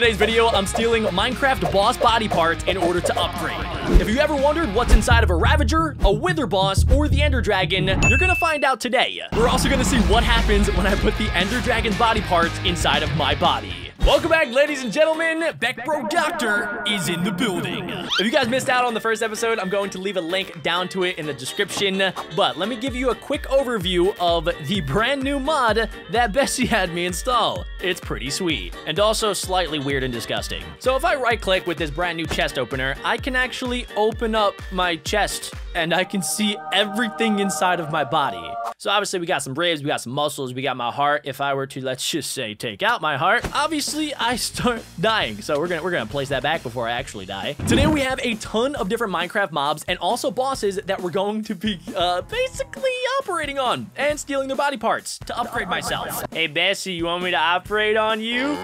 today's video, I'm stealing Minecraft boss body parts in order to upgrade. If you ever wondered what's inside of a Ravager, a Wither boss, or the Ender Dragon, you're gonna find out today. We're also gonna see what happens when I put the Ender Dragon's body parts inside of my body. Welcome back, ladies and gentlemen. Beckbro Doctor is in the building. If you guys missed out on the first episode, I'm going to leave a link down to it in the description. But let me give you a quick overview of the brand new mod that Bessie had me install. It's pretty sweet, and also slightly weird and disgusting. So if I right click with this brand new chest opener, I can actually open up my chest and I can see everything inside of my body. So obviously we got some ribs, we got some muscles, we got my heart. If I were to, let's just say, take out my heart, obviously I start dying. So we're gonna we're gonna place that back before I actually die. Today we have a ton of different Minecraft mobs and also bosses that we're going to be uh, basically operating on and stealing their body parts to upgrade myself. Hey Bessie, you want me to operate on you?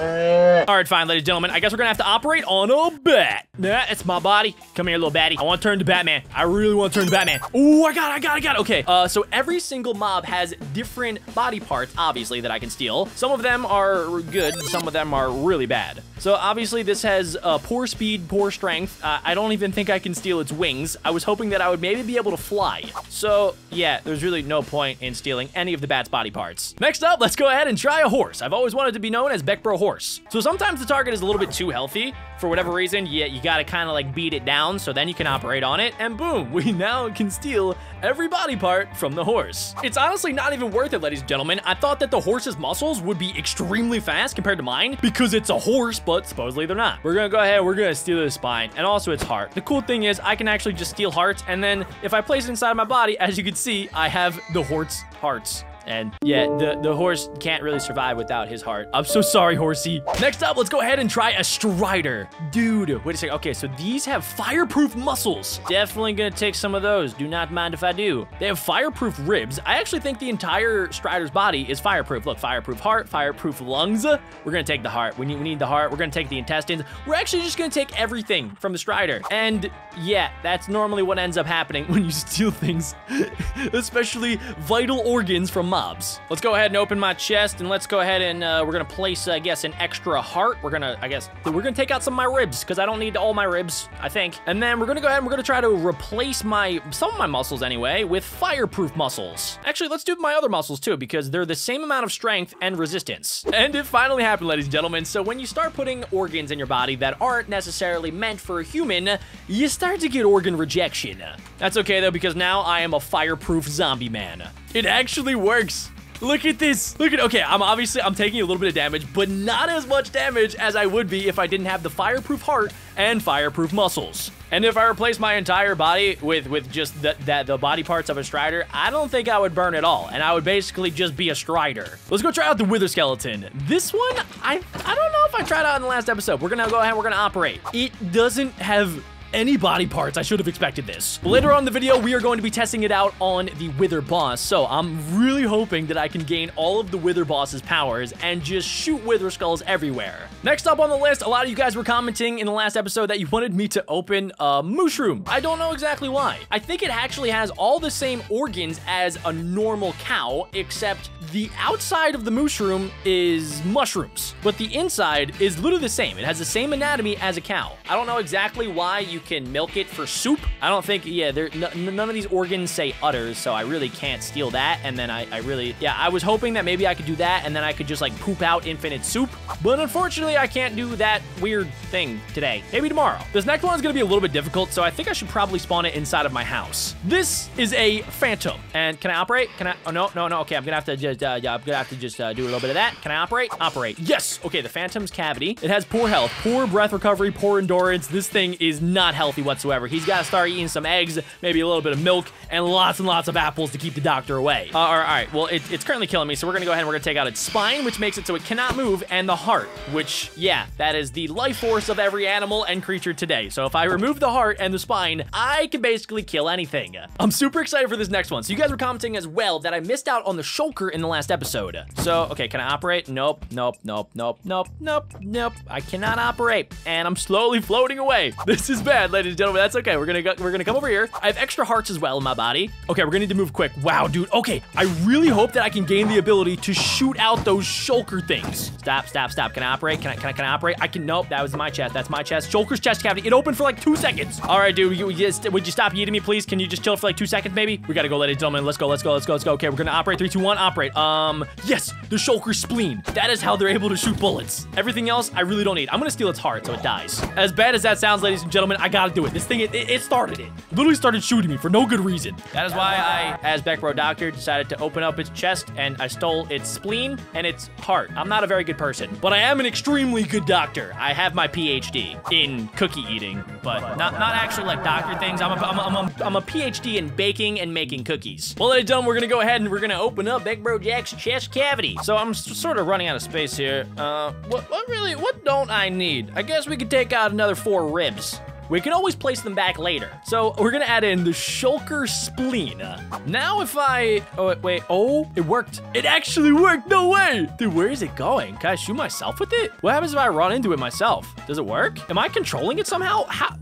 All right, fine, ladies and gentlemen. I guess we're gonna have to operate on a bat. Nah, it's my body. Come here, little baddie. I want to turn to Batman. I really want to turn Batman. Oh, I got it, I got it, I got it. Okay, uh, so every single mob has different body parts, obviously, that I can steal. Some of them are good, some of them are really bad. So obviously this has uh, poor speed, poor strength. Uh, I don't even think I can steal its wings. I was hoping that I would maybe be able to fly. So yeah, there's really no point in stealing any of the bat's body parts. Next up, let's go ahead and try a horse. I've always wanted to be known as Beckbro Horse. So sometimes the target is a little bit too healthy. For whatever reason, yeah, you gotta kind of like beat it down so then you can operate on it. And boom, we now can steal every body part from the horse. It's honestly not even worth it, ladies and gentlemen. I thought that the horse's muscles would be extremely fast compared to mine because it's a horse, but supposedly they're not. We're gonna go ahead, we're gonna steal the spine and also its heart. The cool thing is I can actually just steal hearts and then if I place it inside my body, as you can see, I have the horse hearts. And yeah, the, the horse can't really survive without his heart. I'm so sorry, horsey. Next up, let's go ahead and try a strider. Dude, wait a second. Okay, so these have fireproof muscles. Definitely gonna take some of those. Do not mind if I do. They have fireproof ribs. I actually think the entire strider's body is fireproof. Look, fireproof heart, fireproof lungs. We're gonna take the heart. We need, we need the heart. We're gonna take the intestines. We're actually just gonna take everything from the strider. And yeah, that's normally what ends up happening when you steal things, especially vital organs from mobs. Let's go ahead and open my chest and let's go ahead and uh, we're gonna place, I guess, an extra heart. We're gonna, I guess, we're gonna take out some of my ribs because I don't need all my ribs, I think. And then we're gonna go ahead and we're gonna try to replace my, some of my muscles anyway, with fireproof muscles. Actually, let's do my other muscles too because they're the same amount of strength and resistance. And it finally happened, ladies and gentlemen. So when you start putting organs in your body that aren't necessarily meant for a human, you start to get organ rejection. That's okay though because now I am a fireproof zombie man. It actually works. Look at this. Look at, okay, I'm obviously, I'm taking a little bit of damage, but not as much damage as I would be if I didn't have the fireproof heart and fireproof muscles. And if I replace my entire body with, with just the, the, the body parts of a strider, I don't think I would burn at all. And I would basically just be a strider. Let's go try out the wither skeleton. This one, I, I don't know if I tried out in the last episode. We're gonna go ahead, we're gonna operate. It doesn't have any body parts. I should have expected this. Later on the video, we are going to be testing it out on the Wither boss, so I'm really hoping that I can gain all of the Wither boss's powers and just shoot Wither skulls everywhere. Next up on the list, a lot of you guys were commenting in the last episode that you wanted me to open a mushroom. I don't know exactly why. I think it actually has all the same organs as a normal cow, except the outside of the mushroom is mushrooms, but the inside is literally the same. It has the same anatomy as a cow. I don't know exactly why you can milk it for soup. I don't think, yeah, there, none of these organs say udders, so I really can't steal that. And then I, I really, yeah, I was hoping that maybe I could do that and then I could just like poop out infinite soup. But unfortunately, I can't do that weird thing today. Maybe tomorrow. This next one is gonna be a little bit difficult, so I think I should probably spawn it inside of my house. This is a phantom. And can I operate? Can I, oh no, no, no, okay, I'm gonna have to just, uh, yeah, I'm gonna have to just uh, do a little bit of that. Can I operate? Operate. Yes. Okay, the Phantom's cavity. It has poor health, poor breath recovery, poor endurance. This thing is not healthy whatsoever. He's got to start eating some eggs, maybe a little bit of milk, and lots and lots of apples to keep the doctor away. Uh, all right, well, it, it's currently killing me, so we're gonna go ahead and we're gonna take out its spine, which makes it so it cannot move, and the heart, which, yeah, that is the life force of every animal and creature today. So if I remove the heart and the spine, I can basically kill anything. I'm super excited for this next one. So you guys were commenting as well that I missed out on the shulker in the last episode. So, okay, can I operate? Nope, nope, nope, nope, nope, nope, nope. I cannot operate, and I'm slowly floating away. This is bad. ladies and gentlemen. That's okay. We're gonna go, we're gonna come over here. I have extra hearts as well in my body. Okay, we're gonna need to move quick. Wow, dude. Okay, I really hope that I can gain the ability to shoot out those shulker things. Stop, stop, stop. Can I operate? Can I, can I, can I operate? I can, nope, that was my chest. That's my chest. Shulker's chest cavity. It opened for like two seconds. All right, dude, you, just, would you stop eating me, please? Can you just chill for like two seconds, maybe? We gotta go, ladies and gentlemen. Let's go, let's go, let's go, let's go. Okay, we're gonna operate. Three, two, one, operate. Um, yes, the shulker spleen. That is how they're able to shoot bullets. Everything else, I really don't need. I'm gonna steal its heart so it dies. As bad as that sounds, ladies and gentlemen, I gotta do it. This thing, it, it started it. Literally started shooting me for no good reason. That is why I, as Beckbro Doctor, decided to open up its chest and I stole its spleen and its heart. I'm not a very good person, but I am an extremely good doctor. I have my PhD in cookie eating, but not, not actually like doctor things. I'm a, I'm, a, I'm, a, I'm a PhD in baking and making cookies. Well, and gentlemen, we're gonna go ahead and we're gonna open up Beck Bro Jack's chest cavity. So I'm sort of running out of space here. Uh, what, what really, what don't I need? I guess we could take out another four ribs. We can always place them back later. So we're gonna add in the Shulker Spleen. Now if I, oh wait, oh, it worked. It actually worked, no way. Dude, where is it going? Can I shoot myself with it? What happens if I run into it myself? Does it work? Am I controlling it somehow? How,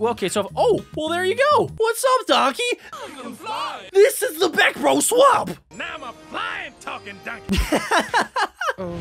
well, okay, so, if, oh, well, there you go. What's up, Donkey? This is the Beckbro swap. Now I'm a flying talking donkey. oh.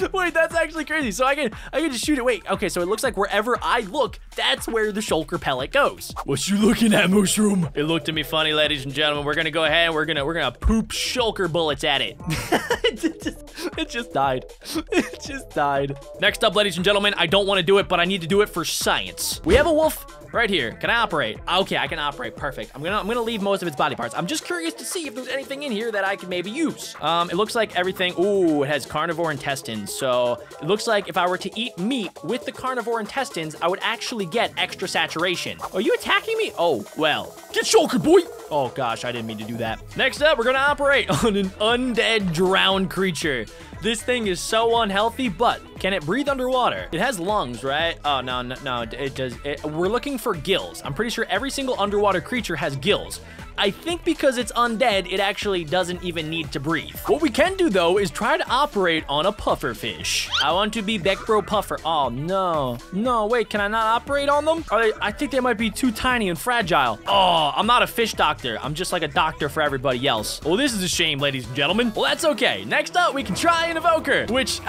Wait, that's actually crazy. So I can I can just shoot it. Wait, okay, so it looks like wherever I look, that's where the shulker pellet goes. What you looking at, Mushroom? It looked at me funny, ladies and gentlemen. We're gonna go ahead and we're gonna we're gonna poop shulker bullets at it. it, just, it just died. It just died. Next up, ladies and gentlemen, I don't want to do it, but I need to do it for science. We have a wolf Right here. Can I operate? Okay, I can operate. Perfect. I'm gonna I'm gonna leave most of its body parts. I'm just curious to see if there's anything in here that I can maybe use. Um, it looks like everything. Ooh, it has carnivore intestines. So it looks like if I were to eat meat with the carnivore intestines, I would actually get extra saturation. Are you attacking me? Oh, well. Get shulker, boy! Oh gosh, I didn't mean to do that. Next up, we're gonna operate on an undead drowned creature. This thing is so unhealthy, but can it breathe underwater? It has lungs, right? Oh, no, no, no, it does. It, we're looking for gills. I'm pretty sure every single underwater creature has gills. I think because it's undead, it actually doesn't even need to breathe. What we can do, though, is try to operate on a puffer fish. I want to be Beckbro Puffer. Oh, no. No, wait, can I not operate on them? They, I think they might be too tiny and fragile. Oh, I'm not a fish doctor. I'm just like a doctor for everybody else. Well, this is a shame, ladies and gentlemen. Well, that's okay. Next up, we can try an evoker, which, oh,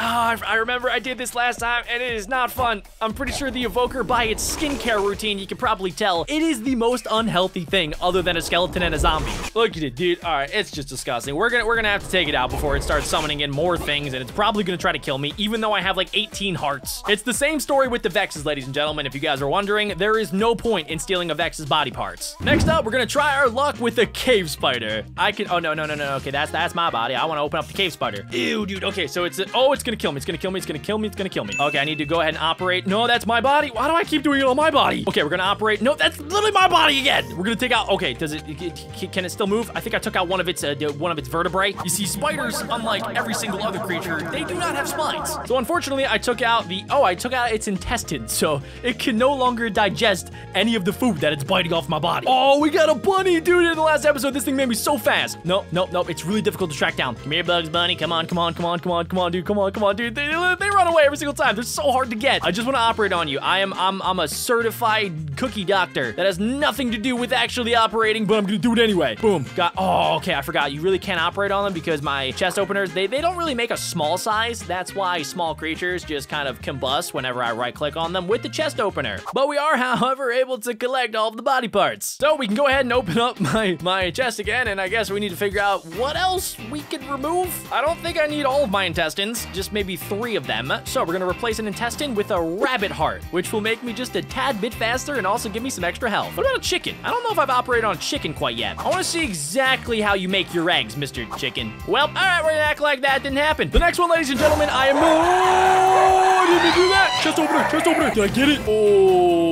I remember I did this last time, and it is not fun. I'm pretty sure the evoker, by its skincare routine, you can probably tell, it is the most unhealthy thing other than a skeleton skeleton and a zombie. Look at it, dude. All right, it's just disgusting. We're gonna we're gonna have to take it out before it starts summoning in more things, and it's probably gonna try to kill me, even though I have like 18 hearts. It's the same story with the Vexes, ladies and gentlemen. If you guys are wondering, there is no point in stealing a Vex's body parts. Next up, we're gonna try our luck with the cave spider. I can. Oh no no no no. Okay, that's that's my body. I want to open up the cave spider. Ew, dude. Okay, so it's. Oh, it's gonna kill me. It's gonna kill me. It's gonna kill me. It's gonna kill me. Okay, I need to go ahead and operate. No, that's my body. Why do I keep doing it on my body? Okay, we're gonna operate. No, that's literally my body again. We're gonna take out. Okay, does it? Can it still move? I think I took out one of its uh, one of its vertebrae. You see, spiders, unlike every single other creature, they do not have spines. So unfortunately, I took out the oh, I took out its intestines, so it can no longer digest any of the food that it's biting off my body. Oh, we got a bunny, dude! In the last episode, this thing made me so fast. No, no, no, it's really difficult to track down. Come here, Bugs Bunny. Come on, come on, come on, come on, come on, dude. Come on, come on, dude. They, they run away every single time. They're so hard to get. I just want to operate on you. I am, I'm, I'm a certified cookie doctor. That has nothing to do with actually operating, but I'm gonna do it anyway. Boom. Got, oh, okay, I forgot. You really can't operate on them because my chest openers, they, they don't really make a small size. That's why small creatures just kind of combust whenever I right click on them with the chest opener. But we are, however, able to collect all of the body parts. So we can go ahead and open up my, my chest again, and I guess we need to figure out what else we can remove. I don't think I need all of my intestines, just maybe three of them. So we're gonna replace an intestine with a rabbit heart, which will make me just a tad bit faster and also give me some extra health. What about a chicken? I don't know if I've operated on chicken quite yet. I wanna see exactly how you make your eggs, Mr. Chicken. Well, all right, we're gonna act like that didn't happen. The next one, ladies and gentlemen, I am... Oh, I didn't do that. Chest opener, chest opener. Did I get it? Oh...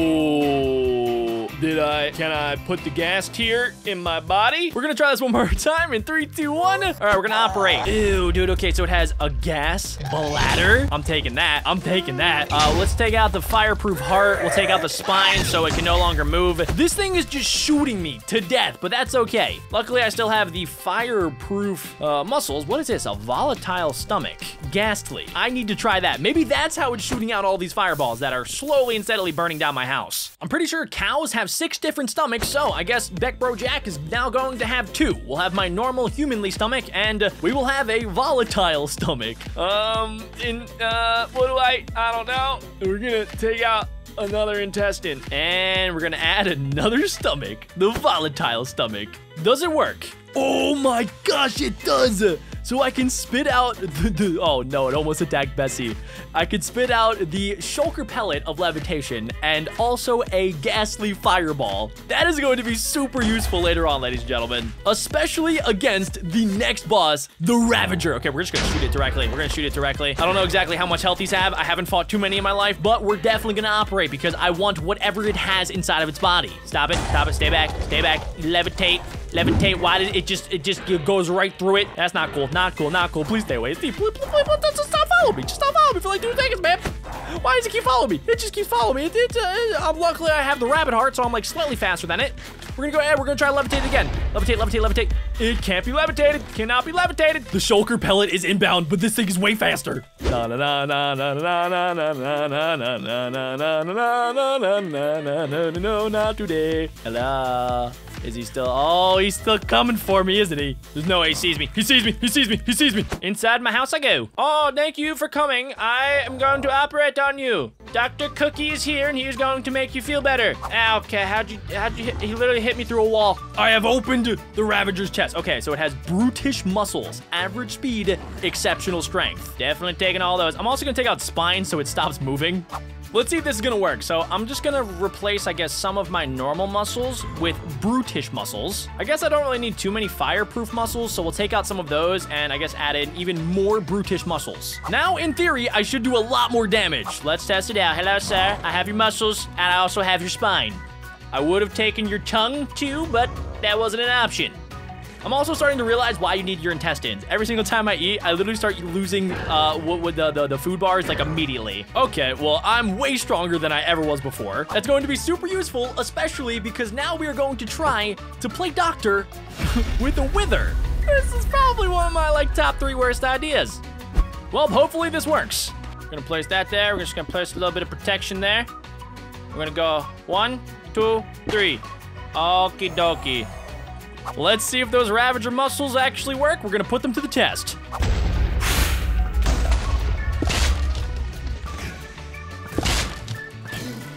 Did I, can I put the gas here in my body? We're gonna try this one more time in three, two, one. All right, we're gonna operate. Ew, dude, okay, so it has a gas bladder. I'm taking that, I'm taking that. Uh, let's take out the fireproof heart. We'll take out the spine so it can no longer move. This thing is just shooting me to death, but that's okay. Luckily, I still have the fireproof uh, muscles. What is this, a volatile stomach? Ghastly. I need to try that. Maybe that's how it's shooting out all these fireballs that are slowly and steadily burning down my house. I'm pretty sure cows have six different stomachs, so I guess Beck Bro Jack is now going to have two. We'll have my normal humanly stomach, and we will have a volatile stomach. Um, in, uh, what do I, I don't know. We're gonna take out another intestine, and we're gonna add another stomach, the volatile stomach. Does it work? Oh my gosh, it does! So I can spit out the, the, oh no, it almost attacked Bessie. I could spit out the shulker pellet of levitation and also a ghastly fireball. That is going to be super useful later on, ladies and gentlemen. Especially against the next boss, the Ravager. Okay, we're just gonna shoot it directly. We're gonna shoot it directly. I don't know exactly how much health these have. I haven't fought too many in my life, but we're definitely gonna operate because I want whatever it has inside of its body. Stop it, stop it, stay back, stay back, levitate, levitate. Why did it just, it just goes right through it? That's not cool, not cool, not cool. Please stay away. Please, please, please, just stop following me. Just stop following me for like two seconds, man. Why does it keep following me? It just keeps following me. It, it, uh, um, luckily, I have the rabbit heart, so I'm like slightly faster than it. We're gonna go ahead. We're gonna try levitate again. Levitate, levitate, levitate. It can't be levitated. Cannot be levitated. The shulker pellet is inbound, but this thing is way faster. Na na na na na na na na na na na na na na na na na na no not today. Hello. Is he still? Oh, he's still coming for me, isn't he? There's no way he sees me. He sees me. He sees me. He sees me. Inside my house I go. Oh, thank you for coming. I am going to operate on you. Dr. Cookie is here, and he is going to make you feel better. Ah, okay, how'd you, how'd you hit? He literally hit me through a wall. I have opened the Ravager's chest. Okay, so it has brutish muscles, average speed, exceptional strength. Definitely taking all those. I'm also gonna take out spine so it stops moving. Let's see if this is gonna work. So I'm just gonna replace, I guess, some of my normal muscles with brutish muscles. I guess I don't really need too many fireproof muscles, so we'll take out some of those and I guess add in even more brutish muscles. Now, in theory, I should do a lot more damage. Let's test it out. Hello, sir. I have your muscles and I also have your spine. I would have taken your tongue too, but that wasn't an option. I'm also starting to realize why you need your intestines. Every single time I eat, I literally start losing uh, with the, the, the food bars like immediately. Okay, well, I'm way stronger than I ever was before. That's going to be super useful, especially because now we are going to try to play doctor with a wither. This is probably one of my like top three worst ideas. Well, hopefully this works. We're gonna place that there. We're just gonna place a little bit of protection there. We're gonna go one, two, three. Okie dokie. Let's see if those Ravager muscles actually work. We're gonna put them to the test.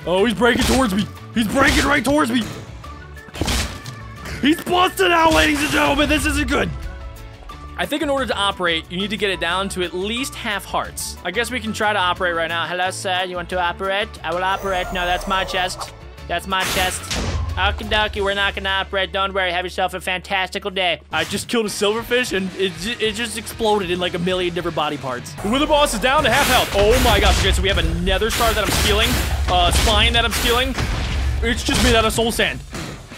Oh, he's breaking towards me. He's breaking right towards me. He's busted out, ladies and gentlemen. This isn't good. I think in order to operate, you need to get it down to at least half hearts. I guess we can try to operate right now. Hello, sir. You want to operate? I will operate. No, that's my chest. That's my chest. Okie dokie, we're not gonna operate. Don't worry, have yourself a fantastical day. I just killed a silverfish and it, it just exploded in like a million different body parts. With the Wither Boss is down to half health. Oh my gosh, okay, so we have a nether star that I'm stealing, uh, spine that I'm stealing. It's just made out of soul sand.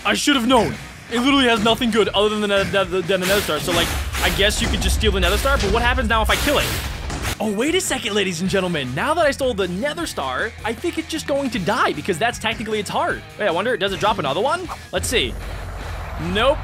I should have known. It literally has nothing good other than the, the, the, than the nether star. So like, I guess you could just steal the nether star, but what happens now if I kill it? Oh, wait a second, ladies and gentlemen. Now that I stole the Nether Star, I think it's just going to die because that's technically its heart. Wait, I wonder, does it drop another one? Let's see. Nope.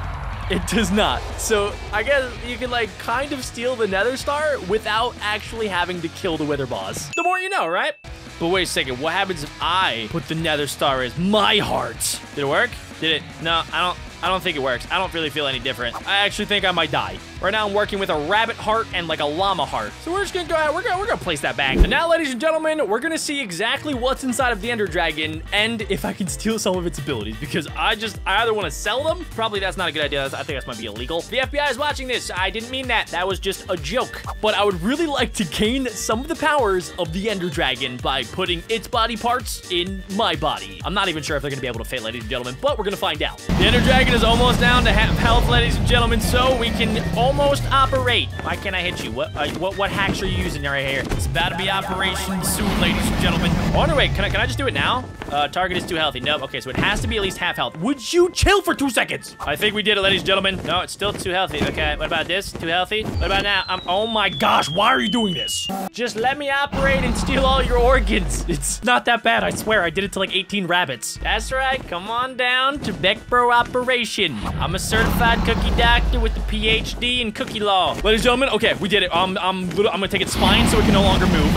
It does not. So I guess you can like kind of steal the Nether Star without actually having to kill the Wither Boss. The more you know, right? But wait a second, what happens if I put the Nether Star as my heart? Did it work? Did it? No, I don't. I don't think it works. I don't really feel any different. I actually think I might die. Right now, I'm working with a rabbit heart and like a llama heart. So we're just gonna go ahead. We're gonna, we're gonna place that back. And now, ladies and gentlemen, we're gonna see exactly what's inside of the Ender Dragon and if I can steal some of its abilities because I just, I either want to sell them. Probably that's not a good idea. I think that might be illegal. The FBI is watching this. I didn't mean that. That was just a joke. But I would really like to gain some of the powers of the Ender Dragon by putting its body parts in my body. I'm not even sure if they're gonna be able to fit, ladies and gentlemen, but we're gonna find out. The Ender Dragon is almost down to half health, ladies and gentlemen, so we can almost operate. Why can't I hit you? What uh, what what hacks are you using right here? It's about to be operation soon, ladies and gentlemen. Oh, no, wait, can I, can I just do it now? Uh, target is too healthy. Nope. Okay, so it has to be at least half health. Would you chill for two seconds? I think we did it, ladies and gentlemen. No, it's still too healthy. Okay, what about this? Too healthy? What about now? Um, oh my gosh, why are you doing this? Just let me operate and steal all your organs. It's not that bad, I swear. I did it to like 18 rabbits. That's right. Come on down to Beckbro Operation. I'm a certified cookie doctor with a PhD in cookie law. Ladies and gentlemen, okay, we did it. Um, I'm, I'm gonna take its spine so it can no longer move.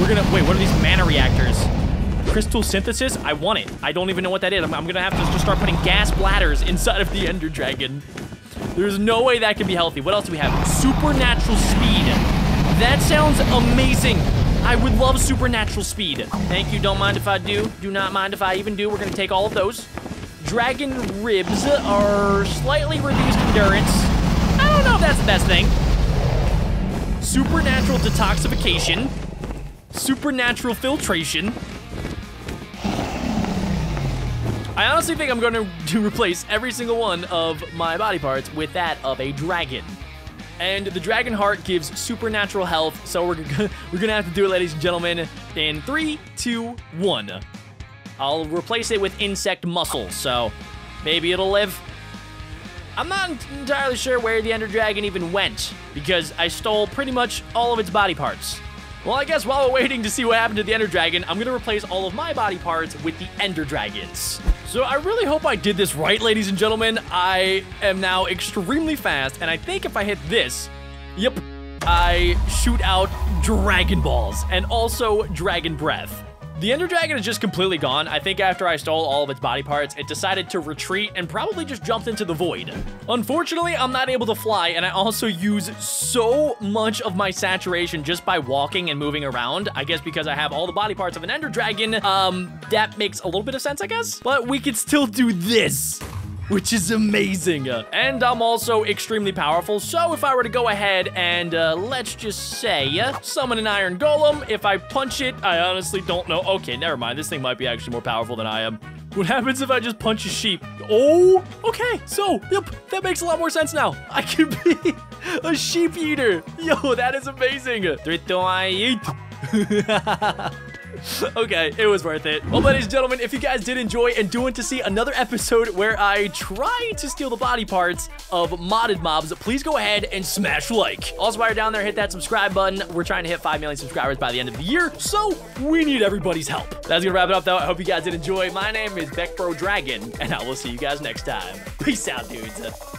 We're gonna, wait, what are these mana reactors? Crystal synthesis? I want it. I don't even know what that is. I'm, I'm gonna have to just start putting gas bladders inside of the Ender Dragon. There's no way that can be healthy. What else do we have? Supernatural speed. That sounds amazing. I would love supernatural speed. Thank you. Don't mind if I do. Do not mind if I even do. We're gonna take all of those. Dragon ribs are slightly reduced endurance. I don't know if that's the best thing. Supernatural detoxification. Supernatural filtration. I honestly think I'm going to, replace every single one of my body parts with that of a dragon. And the dragon heart gives supernatural health, so we're gonna, we're gonna have to do it, ladies and gentlemen, in three, two, one. I'll replace it with insect muscle, so maybe it'll live. I'm not entirely sure where the Ender Dragon even went, because I stole pretty much all of its body parts. Well, I guess while we're waiting to see what happened to the Ender Dragon, I'm gonna replace all of my body parts with the Ender Dragons. So I really hope I did this right, ladies and gentlemen. I am now extremely fast, and I think if I hit this, yep, I shoot out Dragon Balls and also Dragon Breath. The Ender Dragon is just completely gone. I think after I stole all of its body parts, it decided to retreat and probably just jumped into the void. Unfortunately, I'm not able to fly, and I also use so much of my saturation just by walking and moving around. I guess because I have all the body parts of an Ender Dragon, um, that makes a little bit of sense, I guess. But we could still do this which is amazing. And I'm also extremely powerful, so if I were to go ahead and, uh, let's just say, uh, summon an Iron Golem, if I punch it, I honestly don't know. Okay, never mind. This thing might be actually more powerful than I am. What happens if I just punch a sheep? Oh, okay. So, yep, that makes a lot more sense now. I can be a sheep eater. Yo, that is amazing. Three, two, I eat. okay, it was worth it. Well, ladies and gentlemen, if you guys did enjoy and do want to see another episode where I try to steal the body parts of modded mobs, please go ahead and smash like. Also, while you're down there, hit that subscribe button. We're trying to hit 5 million subscribers by the end of the year, so we need everybody's help. That's gonna wrap it up, though. I hope you guys did enjoy. My name is Beckbro Dragon, and I will see you guys next time. Peace out, dudes.